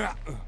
Ugh.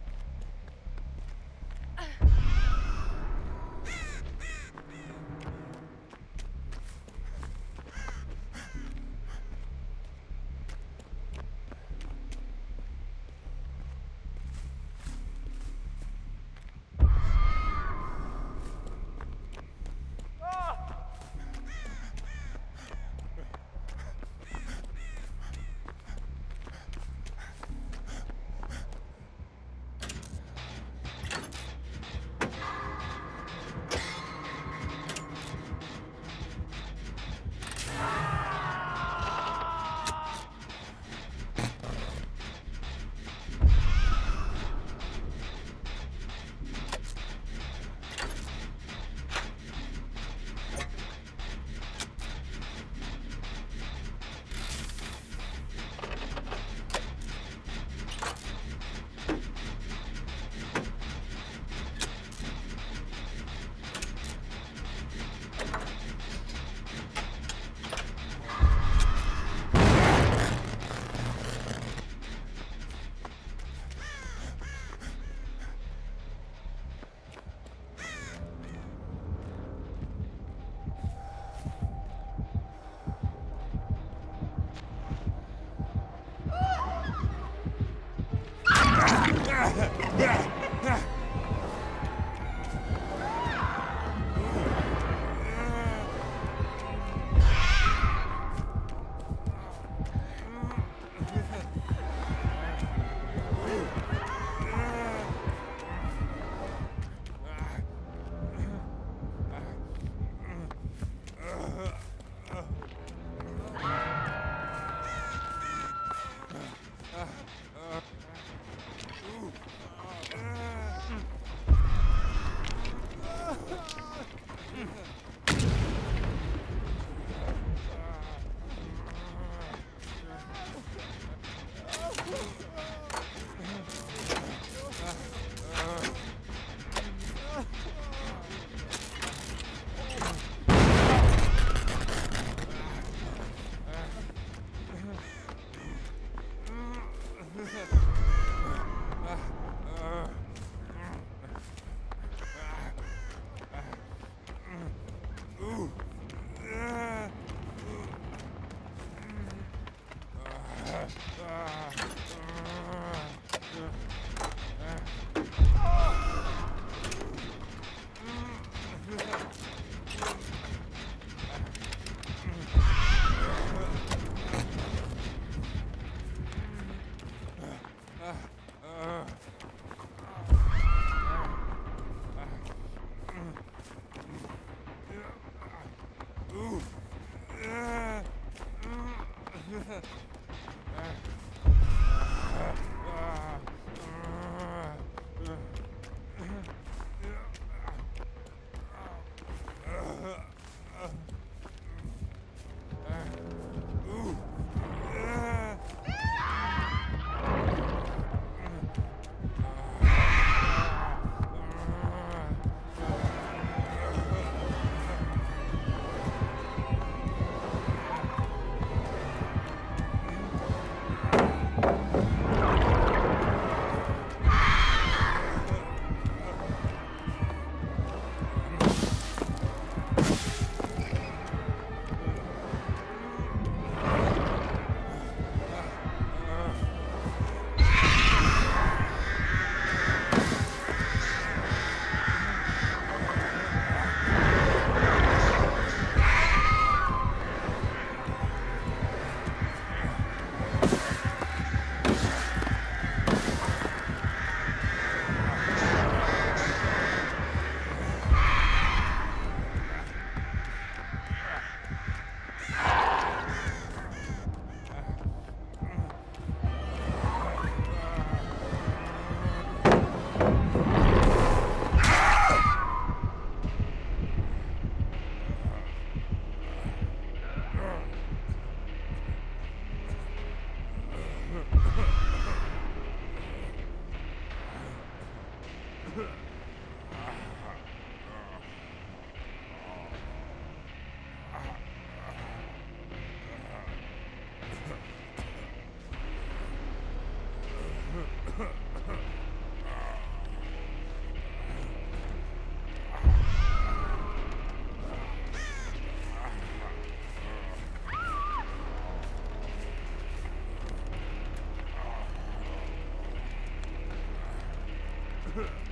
Huh.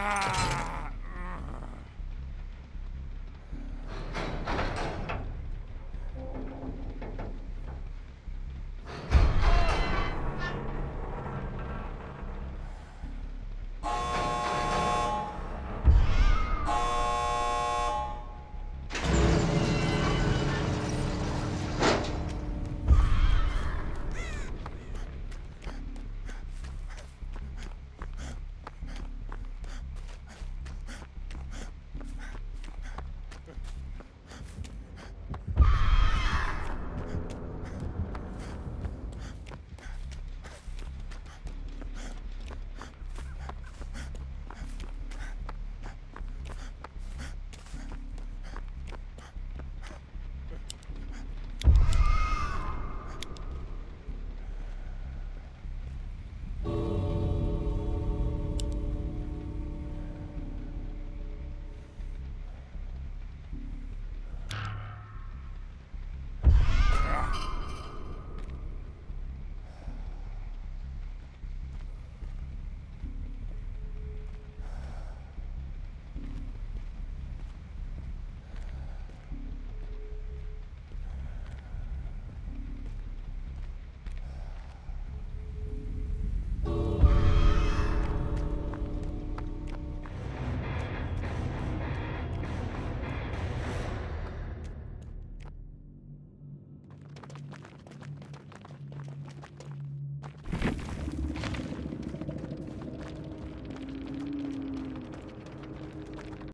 Ah!